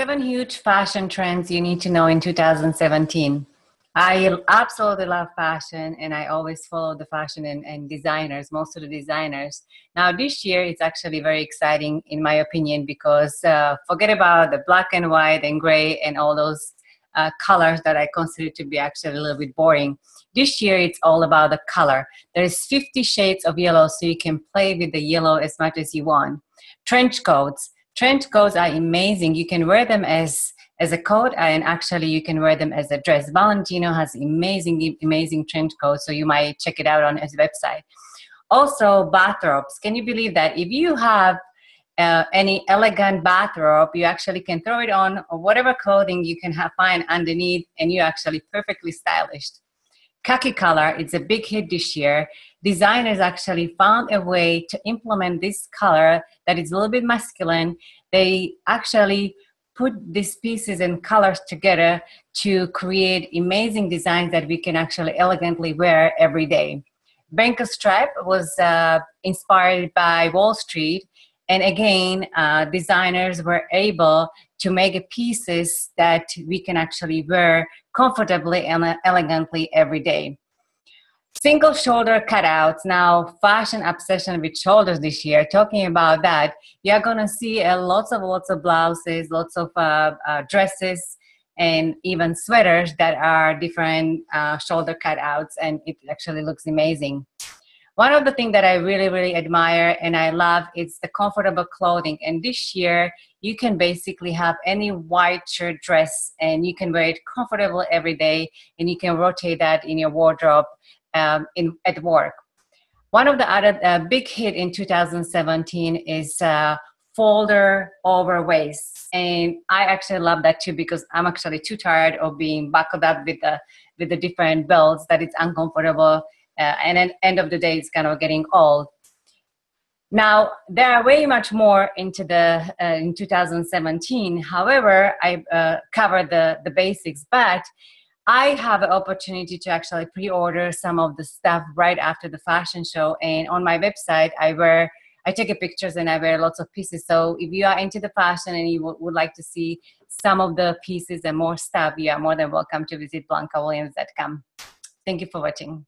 Seven huge fashion trends you need to know in 2017. I absolutely love fashion and I always follow the fashion and, and, designers, most of the designers. Now, this year it's actually very exciting, in my opinion, because uh, forget about the black and white and gray and all those uh, colors that I consider to be actually a little bit boring. This year it's all about the color. There's 50 shades of yellow, so you can play with the yellow as much as you want. Trench coats trench coats are amazing. You can wear them as as a coat and actually you can wear them as a dress. Valentino has amazing, amazing trench coats, so you might check it out on his website. Also, bathrobes. Can you believe that if you have uh, any elegant bathrobe, you actually can throw it on or whatever clothing you can have find underneath, and you're actually perfectly stylish. Khaki color, it's a big hit this year. Designers actually found a way to implement this color that is a little bit masculine. They actually put these pieces and colors together to create amazing designs that we can actually elegantly wear every day. Banker stripe was uh, inspired by Wall Street, and again, uh, designers were able to make pieces that we can actually wear comfortably and elegantly every day. Single shoulder cutouts. Now, fashion obsession with shoulders this year. Talking about that, you're gonna see uh, lots of lots of blouses, lots of uh, uh, dresses, and even sweaters that are different uh, shoulder cutouts, and it actually looks amazing. One of the things that I really, really admire and I love is the comfortable clothing. And this year, you can basically have any white shirt dress and you can wear it comfortable every day and you can rotate that in your wardrobe um, in, at work. One of the other uh, big hit in 2017 is uh, folder over waist, and I actually love that too because I'm actually too tired of being buckled up with the with the different belts that it's uncomfortable, uh, and at end of the day, it's kind of getting old. Now there are way much more into the uh, in 2017. However, I uh, covered the the basics, but I have an opportunity to actually pre-order some of the stuff right after the fashion show, and on my website, I wear I take pictures and I wear lots of pieces. So if you are into the fashion and you would like to see some of the pieces and more stuff, you are more than welcome to visit BlankaWilliams.com. Thank you for watching.